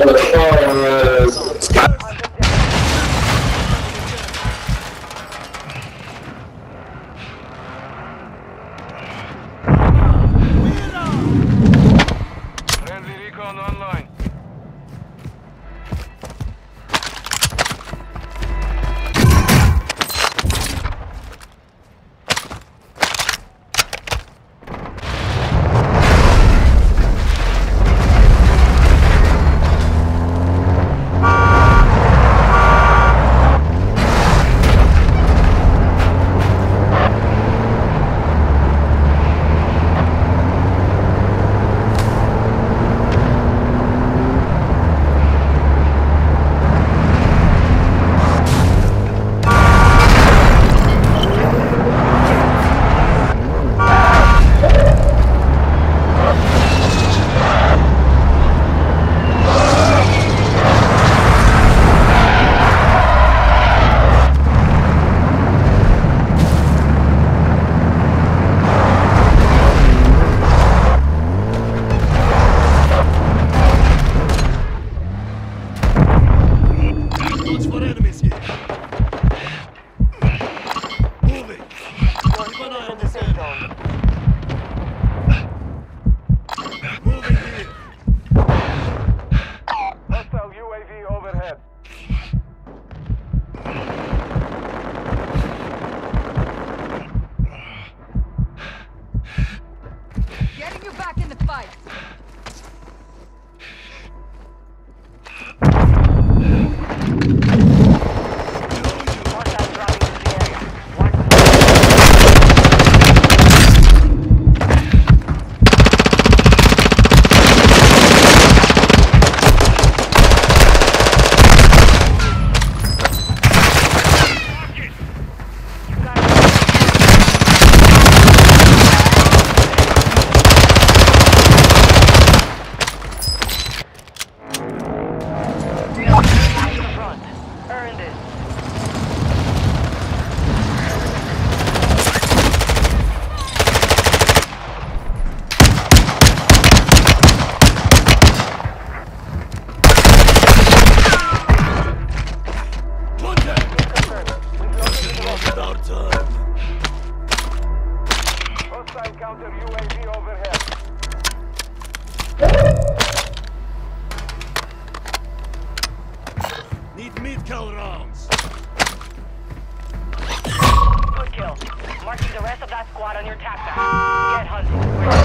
Joe marking the rest of that squad on your tap back. Get hunting.